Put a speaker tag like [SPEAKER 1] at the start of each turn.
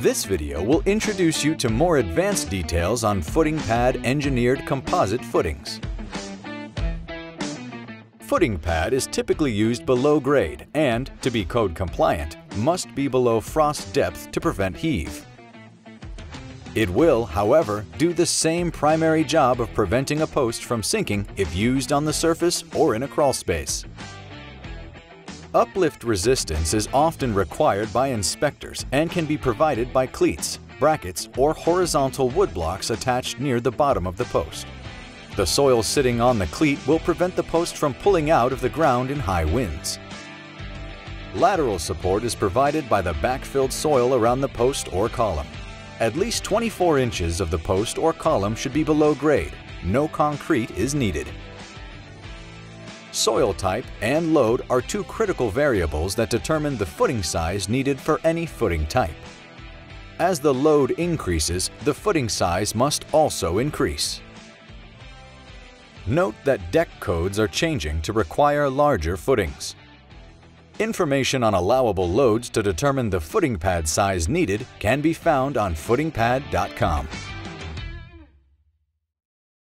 [SPEAKER 1] This video will introduce you to more advanced details on FootingPad engineered composite footings. FootingPad is typically used below grade and, to be code compliant, must be below frost depth to prevent heave. It will, however, do the same primary job of preventing a post from sinking if used on the surface or in a crawl space. Uplift resistance is often required by inspectors and can be provided by cleats, brackets, or horizontal wood blocks attached near the bottom of the post. The soil sitting on the cleat will prevent the post from pulling out of the ground in high winds. Lateral support is provided by the backfilled soil around the post or column. At least 24 inches of the post or column should be below grade. No concrete is needed. Soil type and load are two critical variables that determine the footing size needed for any footing type. As the load increases, the footing size must also increase. Note that deck codes are changing to require larger footings. Information on allowable loads to determine the FootingPad size needed can be found on footingpad.com.